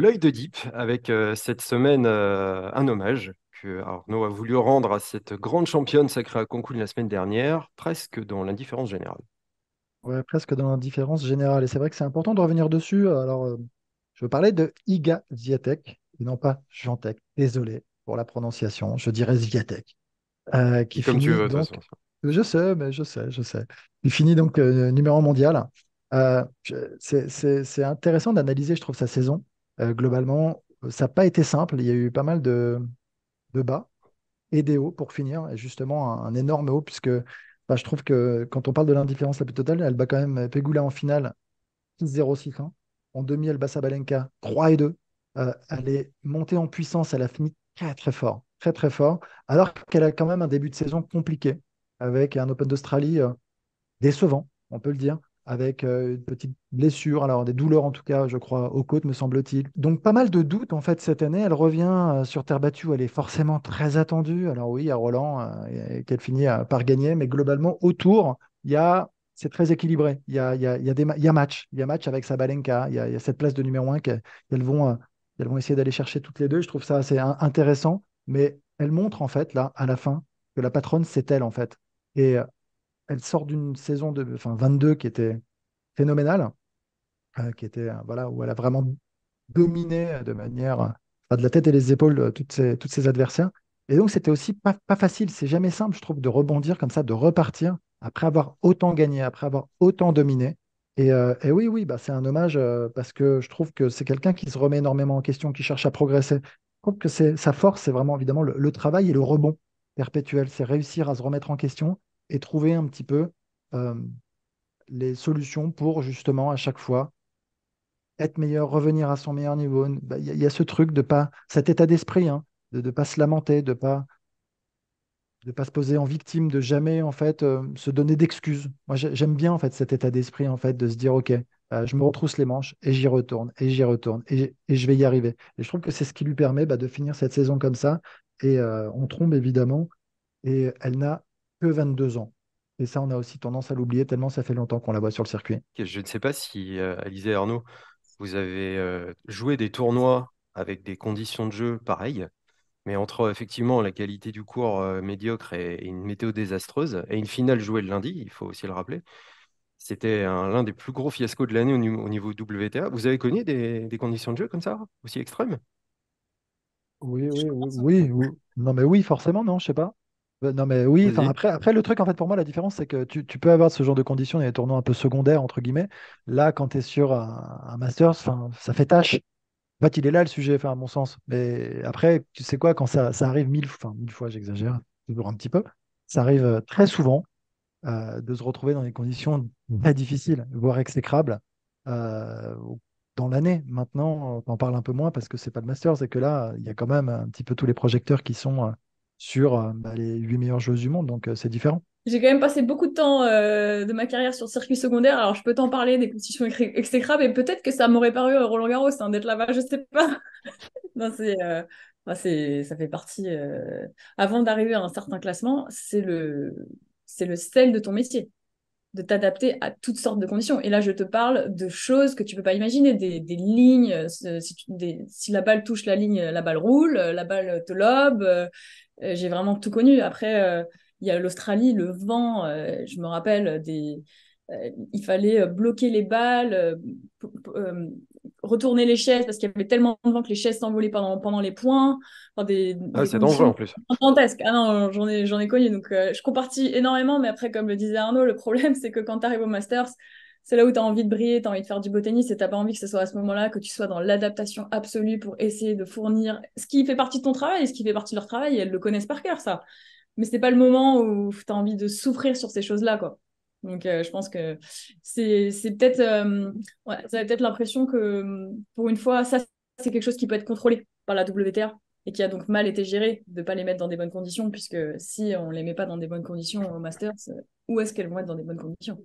L'œil de Deep avec euh, cette semaine euh, un hommage que Arnaud a voulu rendre à cette grande championne sacrée à Cancun la semaine dernière, presque dans l'indifférence générale. Ouais, presque dans l'indifférence générale. Et c'est vrai que c'est important de revenir dessus. Alors, euh, je veux parler de Iga Zviatek, et non pas Jantek. Désolé pour la prononciation. Je dirais qui Comme finit tu veux, de toute donc, façon. je sais, mais je sais, je sais. Il finit donc numéro mondial. C'est intéressant d'analyser, je trouve, sa saison. Euh, globalement, ça n'a pas été simple. Il y a eu pas mal de, de bas et des hauts pour finir. Et justement, un, énorme haut, puisque bah, je trouve que quand on parle de l'indifférence la plus totale, elle bat quand même Pegula en finale 6-0-6-1. En demi, elle bat Sabalenka 3 et 2. Euh, elle est montée en puissance, elle a fini très très fort, très très fort, alors qu'elle a quand même un début de saison compliqué, avec un Open d'Australie euh, décevant, on peut le dire, avec euh, une petite blessure, alors des douleurs en tout cas, je crois, aux côtes, me semble-t-il. Donc pas mal de doutes en fait cette année. Elle revient euh, sur terre battue, elle est forcément très attendue. Alors oui, à Roland, euh, qu'elle finit par gagner, mais globalement autour, il y a c'est très équilibré. Il y a, il y a, il y a des il y a match, il y a match avec Sabalenka, il y a, cette place de numéro un qu'elles qu'elles vont, qu'elles vont essayer d'aller chercher toutes les deux. Je trouve ça assez in- intéressant, mais elle montre en fait là à la fin que la patronne c'est elle en fait. Et elle sort d'une saison de enfin, 22 qui était phénoménale, euh, qui était euh, voilà, où elle a vraiment dominé euh, de manière, de la tête et les épaules toutes ses, toutes adversaires. Et donc, c'était aussi pas, facile. C'est jamais simple, je trouve, de rebondir comme ça, de repartir après avoir autant gagné, après avoir autant dominé. Et, oui, oui, bah, c'est un hommage parce que je trouve que c'est quelqu'un qui se remet énormément en question, qui cherche à progresser. Je trouve que sa force, c'est vraiment évidemment le, travail et le rebond perpétuel. C'est réussir à se remettre en question et trouver un petit peu les solutions pour justement à chaque fois être meilleur, revenir à son meilleur niveau. Bah, Il y, a ce truc de pas, cet état d'esprit, hein, de ne pas se lamenter, de pas, de pas se poser en victime, de jamais en fait euh, se donner d'excuses. Moi, j'ai- j'aime bien en fait cet état d'esprit en fait de se dire ok, euh, je me retrousse les manches et j'y retourne et j'y retourne et, je vais y arriver. Et je trouve que c'est ce qui lui permet bah, de finir cette saison comme ça. Et euh, on trombe évidemment. Et elle n'a que 22 ans. Et ça, on a aussi tendance à l'oublier tellement ça fait longtemps qu'on la voit sur le circuit. Je ne sais pas si, euh, Alizé et Arnaud, vous avez euh, joué des tournois avec des conditions de jeu pareilles, mais entre effectivement la qualité du cours euh, médiocre et, et une météo désastreuse, et une finale jouée le lundi, il faut aussi le rappeler, c'était un- l'un des plus gros fiascos de l'année au, niveau au niveau WTA. Vous avez connu des, des conditions de jeu comme ça, aussi extrêmes? Oui, oui, oui, oui, oui. Non, mais oui, forcément, non, je sais pas. Euh, Non, mais oui, enfin, après, après, le truc, en fait, pour moi, la différence, c'est que tu, tu peux avoir ce genre de conditions dans les tournois un peu secondaires, entre guillemets. Là, quand tu es sur un, un Masters, ça fait tâche. En fait, il est là, le sujet, enfin, à mon sens. Mais après, tu sais quoi, quand ça, ça arrive mille, enfin, mille fois, j'exagère, toujours un petit peu, ça arrive euh, très souvent euh, de se retrouver dans des conditions très difficiles, voire exécrables, euh, dans l'année. Maintenant, on en parle un peu moins parce que c'est pas le Masters et que là, il y a quand même un petit peu tous les projecteurs qui sont euh, sur euh, bah, les huit meilleures joueuses du monde, donc euh, c'est différent. J'ai quand même passé beaucoup de temps euh, de ma carrière sur circuit secondaire, alors je peux t'en parler des compétitions exé- exécrables et peut-être que ça m'aurait paru Roland Garros hein, d'être là-bas, je sais pas. Non, c'est, euh, ça fait partie. Avant d'arriver à un certain classement, c'est le, c'est le sel de ton métier, de t'adapter à toutes sortes de conditions. Et là, je te parle de choses que tu peux pas imaginer, des, des lignes. euh, Si, la balle touche la ligne, la balle roule, euh, la balle te lobe. euh, euh, j'ai vraiment tout connu. Après, euh, il y a l'Australie, le vent. euh, je me rappelle des. euh, il fallait euh, bloquer les balles, euh, euh, retourner les chaises parce qu'il y avait tellement de vent que les chaises s'envolaient pendant, pendant les points. Enfin, des, Ah, c'est dangereux en plus. gigantesques. Ah non, j'en ai, j'en ai connu. Donc, euh, je compartis énormément. Mais après, comme le disait Arnaud, le problème, c'est que quand tu arrives au Masters, c'est là où tu as envie de briller, tu as envie de faire du beau tennis et tu pas envie que ce soit à ce moment-là que tu sois dans l'adaptation absolue pour essayer de fournir ce qui fait partie de ton travail, ce qui fait partie de leur travail. Et elles le connaissent par cœur, ça. Mais c'est pas le moment où tu as envie de souffrir sur ces choses-là, quoi. Donc, euh, je pense que c'est peut-être. euh, vous avez peut-être l'impression que pour une fois, ça, c'est quelque chose qui peut être contrôlé par la WTA et qui a donc mal été géré de ne pas les mettre dans des bonnes conditions, puisque si on ne les met pas dans des bonnes conditions au Masters, euh, où est-ce qu'elles vont être dans des bonnes conditions?